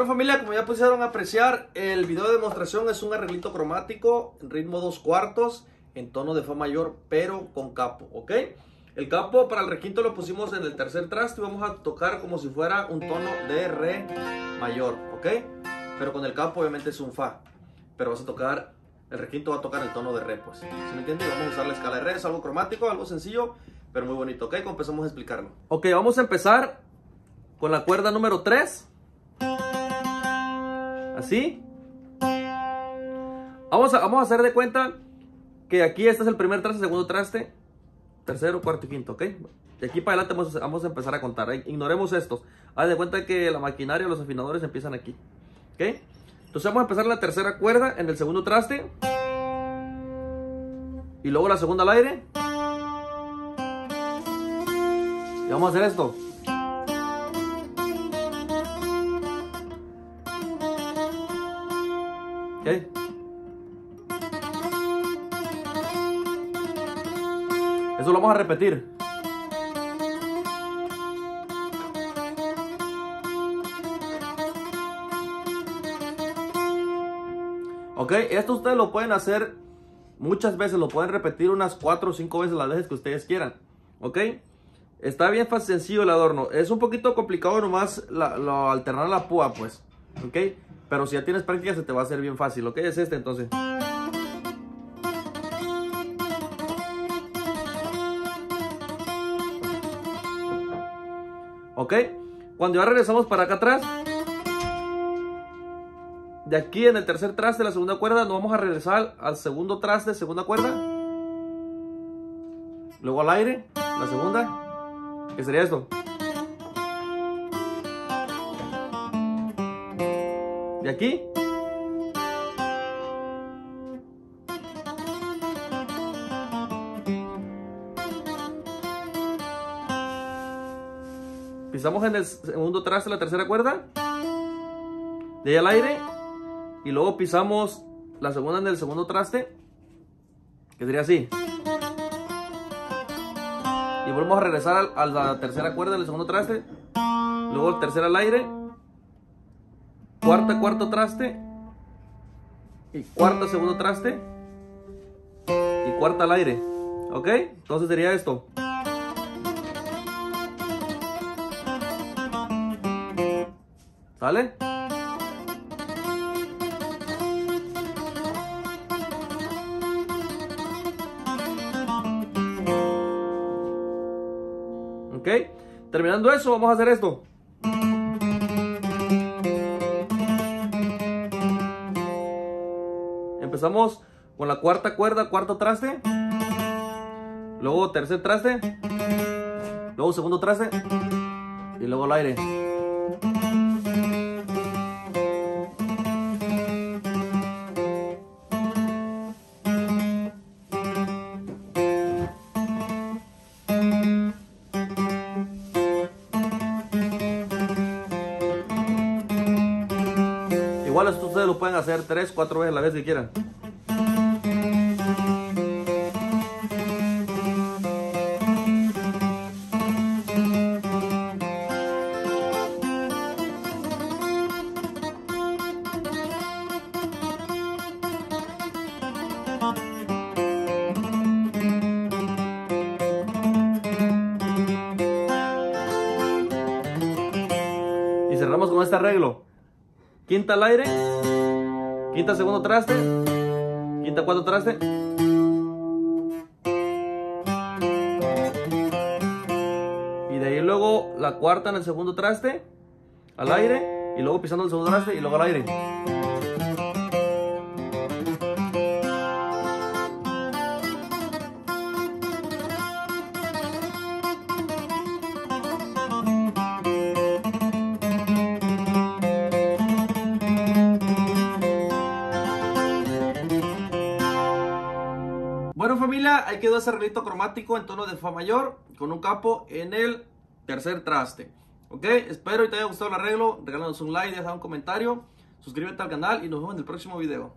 Bueno familia, como ya pudieron apreciar, el video de demostración es un arreglito cromático en ritmo 2 cuartos, en tono de fa mayor, pero con capo, ¿ok? El capo para el requinto lo pusimos en el tercer traste y vamos a tocar como si fuera un tono de re mayor, ¿ok? Pero con el capo obviamente es un fa, pero vas a tocar, el requinto va a tocar el tono de re, pues. ¿Sí me entiendes? Vamos a usar la escala de re, es algo cromático, algo sencillo, pero muy bonito, ¿ok? Empezamos a explicarlo. Ok, vamos a empezar con la cuerda número 3. Así. Vamos a, vamos a hacer de cuenta que aquí este es el primer traste, segundo traste, tercero, cuarto y quinto, ¿ok? De aquí para adelante vamos, a empezar a contar. ¿eh? Ignoremos estos. Haz de cuenta que la maquinaria, los afinadores empiezan aquí, ¿ok? Entonces vamos a empezar la tercera cuerda en el segundo traste. Y luego la segunda al aire. Y vamos a hacer esto. ¿Ok? Eso lo vamos a repetir. Ok, esto ustedes lo pueden hacer muchas veces, lo pueden repetir unas 4 o 5 veces las veces que ustedes quieran. Ok, está bien sencillo el adorno. Es un poquito complicado nomás la, lo, alternar la púa, pues. Ok, pero si ya tienes práctica se te va a hacer bien fácil. Ok, es este entonces. Ok, cuando ya regresamos para acá atrás, de aquí en el tercer traste, la segunda cuerda, nos vamos a regresar al segundo traste, segunda cuerda. Luego al aire, la segunda, que sería esto. De aquí. Pisamos en el segundo traste, la tercera cuerda. De ahí al aire. Y luego pisamos la segunda en el segundo traste. Que sería así. Y volvemos a regresar a la tercera cuerda del segundo traste. Luego el tercer al aire. Cuarta, cuarto traste. Y cuarta, segundo traste. Y cuarta al aire. ¿Ok? Entonces sería esto. ¿Sale? ¿Ok? Terminando eso, vamos a hacer esto. Empezamos con la cuarta cuerda, cuarto traste. Luego tercer traste. Luego segundo traste. Y luego el aire. Pueden hacer 3, 4 veces la vez que quieran. Y cerramos con este arreglo. Quinta al aire. Quinta segundo traste. Quinta cuarto traste. Y de ahí luego la cuarta en el segundo traste. Al aire. Y luego pisando el segundo traste y luego al aire. Familia, ahí quedó ese arreglito cromático en tono de fa mayor con un capo en el tercer traste. Ok, espero que te haya gustado el arreglo, regálanos un like, deja un comentario, suscríbete al canal y nos vemos en el próximo video.